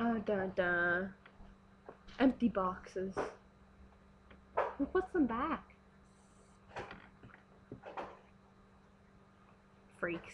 Uh, da da. Empty boxes. Who puts them back? Freaks.